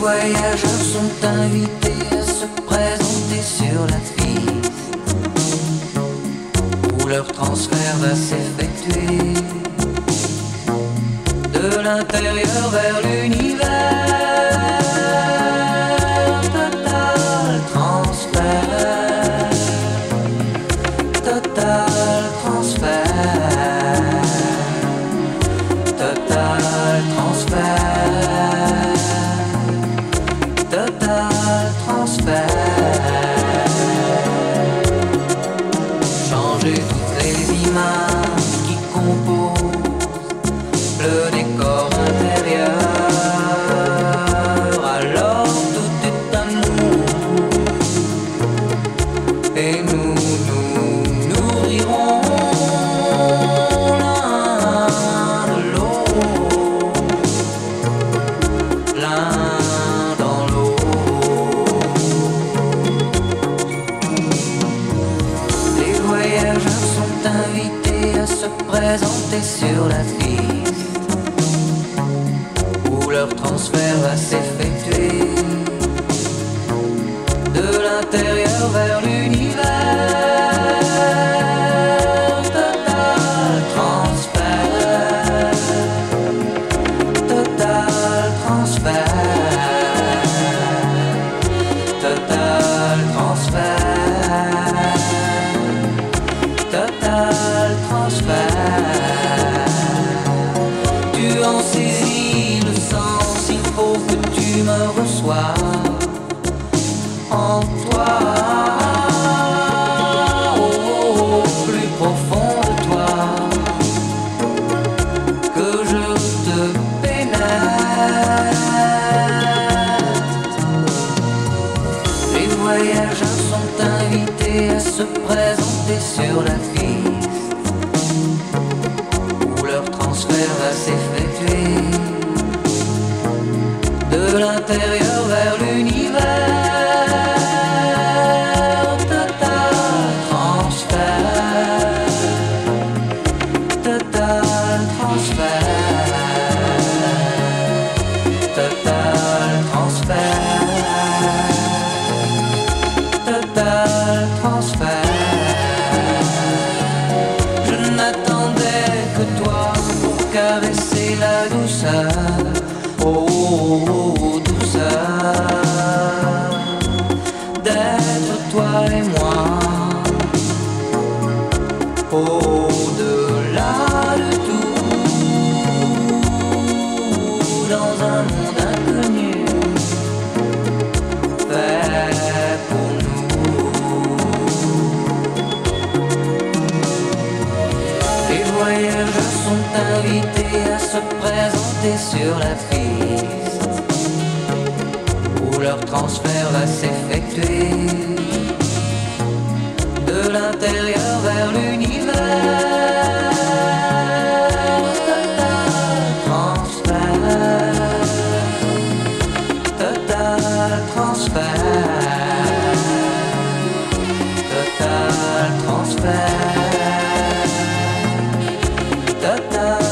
voyageurs sont invités à se présenter sur la piste où leur transfert va s'effectuer de l'intérieur vers l'univers. Total transfert, total transfert, se présenter sur la piste où leur transfert va s'effectuer de l'intérieur vers l'univers. Total transfert, total transfert, que tu me reçoives en toi. Au plus profond de toi, que je te pénètre. Les voyageurs sont invités à se présenter sur la piste Je n'attendais que toi pour caresser la douceur. Oh, oh, oh, douceur. D'être toi et moi. Au-delà de tout. Dans un monde voyageurs sont invités à se présenter sur la frise, où leur transfert va s'effectuer de l'intérieur vers l'univers. Total Transfert, total transfert, total transfert. tetap